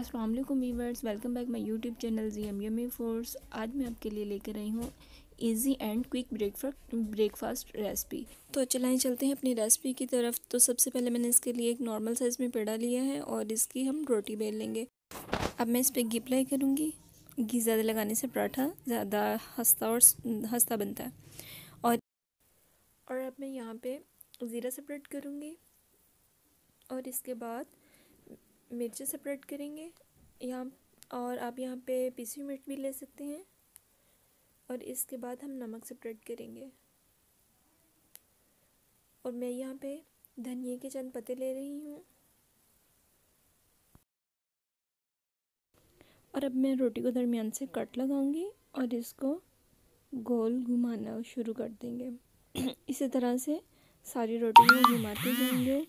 वालेकुम viewers welcome back my YouTube channel G M yummy force आज मैं आपके लिए लेकर आई हूँ easy and quick breakfast breakfast recipe तो चलाएँ चलते हैं अपनी रेसिपी की तरफ़। तो सबसे पहले मैंने इसके लिए एक नॉर्मल साइज़ में पेड़ा लिया है और इसकी हम रोटी बेल लेंगे। अब मैं इस पर घी अप्लाई करूँगी। घी ज़्यादा लगाने से पराठा ज़्यादा हंसता और हंसता बनता है। और और अब मैं यहाँ पे ज़ीरा सेपरेट करूँगी। और इसके बाद मिर्च सेपरेट करेंगे। यहाँ, और आप यहाँ पे पीसी मिर्च भी ले सकते हैं। और इसके बाद हम नमक सेपरेट करेंगे। और मैं यहाँ पे धनिए के चंद पत्ते ले रही हूँ। और अब मैं रोटी को दरमियान से कट लगाऊँगी और इसको गोल घुमाना शुरू कर देंगे। इसी तरह से सारी रोटी में घुमाते जाएँगे।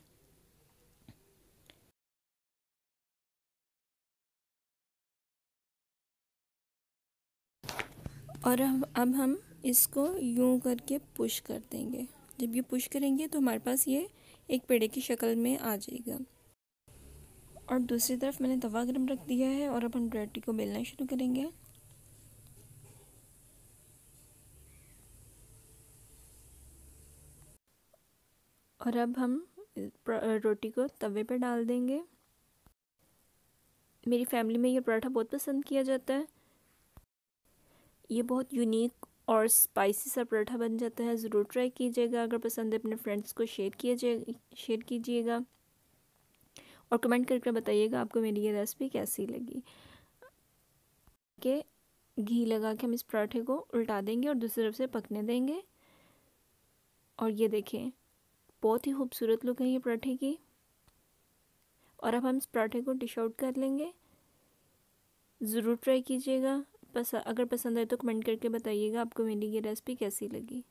और अब अब हम इसको यूँ करके पुश कर देंगे। जब ये पुश करेंगे तो हमारे पास ये एक पेड़े की शक्ल में आ जाएगा। और दूसरी तरफ़ मैंने तवा गर्म रख दिया है और अब हम रोटी को बेलना शुरू करेंगे। और अब हम रोटी को तवे पर डाल देंगे। मेरी फैमिली में ये पराठा बहुत पसंद किया जाता है। ये बहुत यूनिक और स्पाइसी सा पराठा बन जाता है। ज़रूर ट्राई कीजिएगा, अगर पसंद है अपने फ्रेंड्स को शेयर कीजिए शेयर कीजिएगा। और कमेंट करके बताइएगा आपको मेरी ये रेसिपी कैसी लगी। के घी लगा के हम इस पराठे को उल्टा देंगे और दूसरी तरफ़ से पकने देंगे। और ये देखें, बहुत ही खूबसूरत लुक है ये पराठे की। और अब हम इस पराठे को डिश आउट कर लेंगे। ज़रूर ट्राई कीजिएगा। पस अगर पसंद आए तो कमेंट करके बताइएगा आपको मेरी ये रेसिपी कैसी लगी।